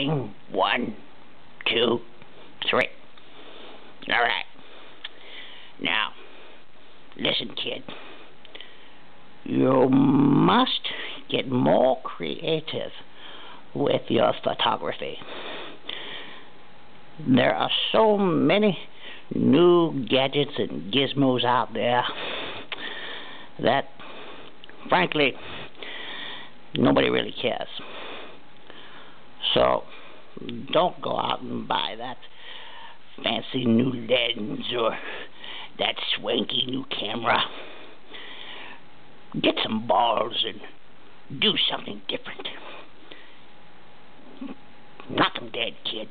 Testing. One, two, three. All right. Now, listen, kid. You must get more creative with your photography. There are so many new gadgets and gizmos out there that, frankly, nobody really cares. So, don't go out and buy that fancy new lens or that swanky new camera. Get some balls and do something different. Knock 'em dead, kid.